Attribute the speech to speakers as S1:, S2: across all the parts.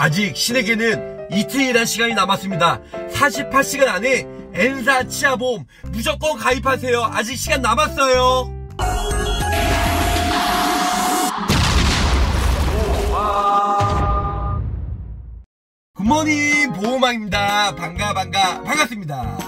S1: 아직 신에게는 이틀이란 시간이 남았습니다. 48시간 안에 엔사 치아보험 무조건 가입하세요. 아직 시간 남았어요. 굿모닝 보호망입니다. 반가 반가 반갑습니다.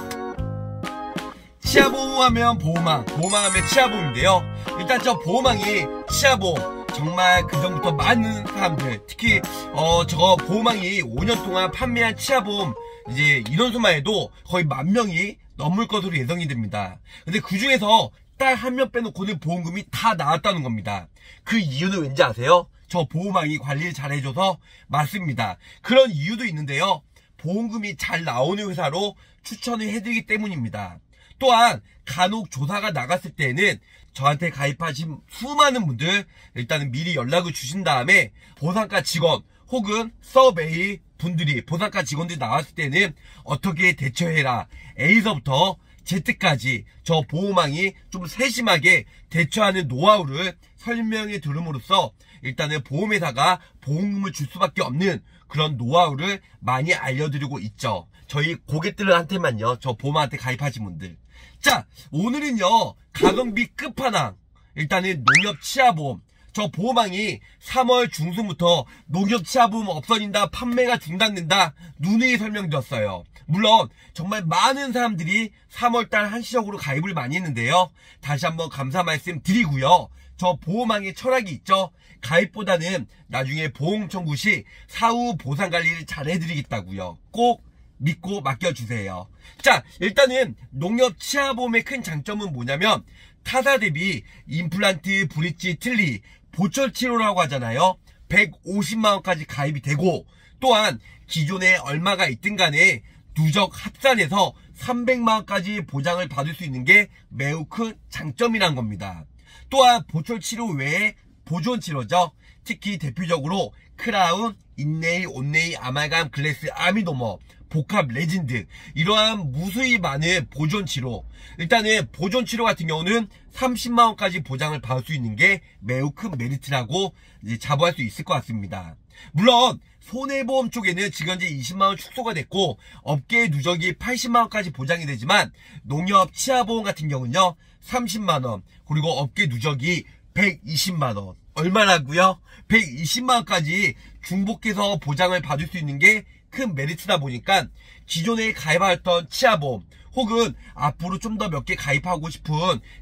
S1: 치아보험 하면 보호망, 보호망 하면 치아보험인데요. 일단 저 보호망이 치아보험 정말 그전부터 많은 사람들 특히 어 저거 보호망이 5년 동안 판매한 치아보험 이제 인원수만 해도 거의 만 명이 넘을 것으로 예상이 됩니다. 근데 그 중에서 딱한명 빼놓고는 보험금이 다 나왔다는 겁니다. 그 이유는 왠지 아세요? 저 보호망이 관리를 잘 해줘서 맞습니다. 그런 이유도 있는데요. 보험금이 잘 나오는 회사로 추천을 해드리기 때문입니다. 또한 간혹 조사가 나갔을 때는 저한테 가입하신 수많은 분들 일단은 미리 연락을 주신 다음에 보상가 직원 혹은 서베이 분들이 보상가 직원들이 나왔을 때는 어떻게 대처해라 A서부터 Z까지 저 보호망이 좀 세심하게 대처하는 노하우를 설명해 들음으로써 일단은 보험회사가 보험금을 줄 수밖에 없는 그런 노하우를 많이 알려드리고 있죠. 저희 고객들한테만요. 저 보험한테 가입하신 분들. 자, 오늘은요. 가성비 끝판왕. 일단은 농협 치아보험. 저 보호망이 3월 중순부터 농협 치아보험 없어진다, 판매가 중단된다, 누누이 설명드렸어요. 물론 정말 많은 사람들이 3월달 한시적으로 가입을 많이 했는데요. 다시 한번 감사 말씀 드리고요. 저 보호망의 철학이 있죠. 가입보다는 나중에 보험 청구 시 사후 보상 관리를 잘 해드리겠다고요. 꼭 믿고 맡겨주세요. 자, 일단은 농협 치아보험의 큰 장점은 뭐냐면 타사 대비 임플란트, 브릿지, 틀리, 보철 치료라고 하잖아요. 150만원까지 가입이 되고 또한 기존에 얼마가 있든 간에 누적 합산해서 300만원까지 보장을 받을 수 있는 게 매우 큰 장점이란 겁니다. 또한 보철 치료 외에 보존 치료죠. 특히 대표적으로 크라운, 인네이, 온네이, 아말감, glass ionomer, 복합 레진 등. 이러한 무수히 많은 보존 치료. 일단은 보존 치료 같은 경우는 30만원까지 보장을 받을 수 있는 게 매우 큰 메리트라고 자부할 수 있을 것 같습니다. 물론 손해보험 쪽에는 지금 현재 20만원 축소가 됐고 업계의 누적이 80만원까지 보장이 되지만 농협 치아보험 같은 경우는요 30만원 그리고 업계 누적이 120만원 얼마라고요? 120만원까지 중복해서 보장을 받을 수 있는 게 큰 메리트다 보니까 기존에 가입하였던 치아보험 혹은 앞으로 좀 더 몇 개 가입하고 싶은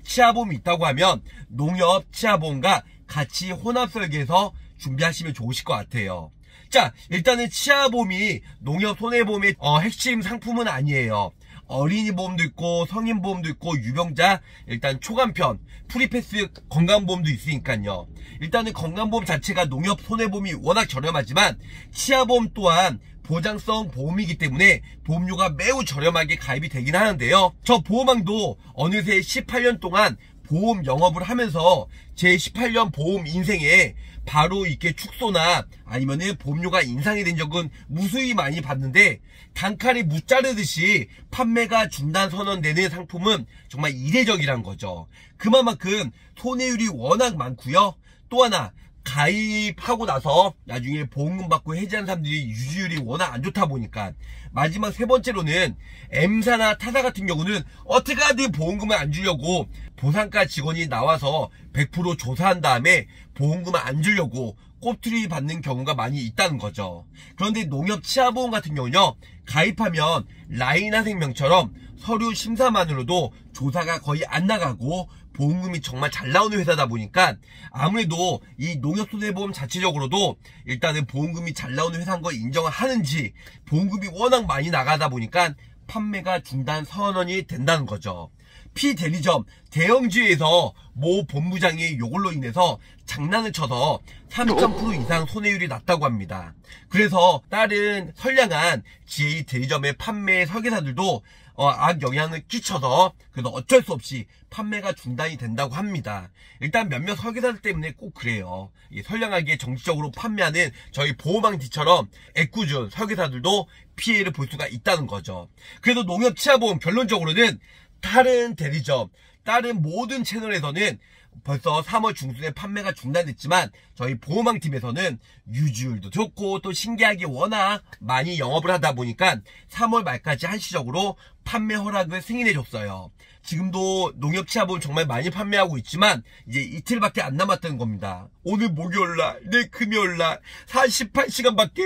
S1: 치아보험이 있다고 하면 농협 치아보험과 같이 혼합 설계해서 준비하시면 좋으실 것 같아요. 자 일단은 치아보험이 농협 손해보험의 어, 핵심 상품은 아니에요. 어린이 보험도 있고 성인 보험도 있고 유병자 일단 초간편 프리패스 건강보험도 있으니까요. 일단은 건강보험 자체가 농협 손해보험이 워낙 저렴하지만 치아보험 또한 보장성 보험이기 때문에 보험료가 매우 저렴하게 가입이 되긴 하는데요. 저 보험왕도 어느새 18년 동안 보험 영업을 하면서 제 18년 보험 인생에 바로 이렇게 축소나 아니면은 보험료가 인상이 된 적은 무수히 많이 봤는데 단칼에 무자르듯이 판매가 중단 선언되는 상품은 정말 이례적이란 거죠. 그만큼 손해율이 워낙 많고요. 또 하나 가입하고 나서 나중에 보험금 받고 해지한 사람들이 유지율이 워낙 안 좋다 보니까 마지막 세 번째로는 M사나 타사 같은 경우는 어떻게 하든 보험금을 안 주려고 보상가 직원이 나와서 100% 조사한 다음에 보험금을 안 주려고 꼽투리 받는 경우가 많이 있다는 거죠. 그런데 농협 치아보험 같은 경우는요. 가입하면 라인화생명처럼 서류 심사만으로도 조사가 거의 안 나가고 보험금이 정말 잘 나오는 회사다 보니까 아무래도 이 농협손해보험 자체적으로도 일단은 보험금이 잘 나오는 회사인 걸 인정을 하는지 보험금이 워낙 많이 나가다 보니까 판매가 중단 선언이 된다는 거죠. 피대리점 대형지에서 모 본부장이 이걸로 인해서 장난을 쳐서 3.0% 이상 손해율이 났다고 합니다. 그래서 다른 선량한 GA 대리점의 판매 설계사들도 어, 악영향을 끼쳐서 그래서 어쩔 수 없이 판매가 중단이 된다고 합니다. 일단 몇몇 설계사들 때문에 꼭 그래요. 선량하게 정치적으로 판매하는 저희 보호망 뒤처럼 애꿎은 설계사들도 피해를 볼 수가 있다는 거죠. 그래서 농협 치아보험 결론적으로는 다른 대리점, 다른 모든 채널에서는 벌써 3월 중순에 판매가 중단됐지만 저희 보호망 팀에서는 유지율도 좋고 또 신기하게 워낙 많이 영업을 하다 보니까 3월 말까지 한시적으로 판매 허락을 승인해 줬어요. 지금도 농협 치아보험 정말 많이 판매하고 있지만 이제 이틀밖에 안 남았다는 겁니다. 오늘 목요일날, 내일 금요일날 48시간밖에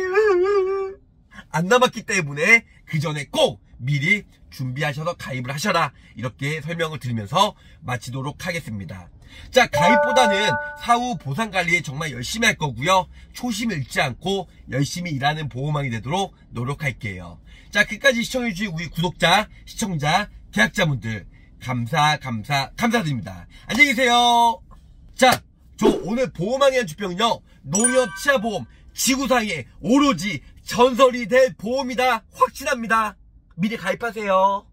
S1: 안 남았기 때문에 그 전에 꼭 미리 준비하셔서 가입을 하셔라 이렇게 설명을 드리면서 마치도록 하겠습니다. 자 가입보다는 사후 보상관리에 정말 열심히 할 거고요. 초심 잃지 않고 열심히 일하는 보호망이 되도록 노력할게요. 자 끝까지 시청해주신 우리 구독자, 시청자, 계약자분들 감사 감사 감사드립니다. 안녕히 계세요. 자 저 오늘 보호망에 한 주평은요 농협 치아보험 지구상에 오로지 전설이 될 보험이다 확신합니다. 미리 가입하세요.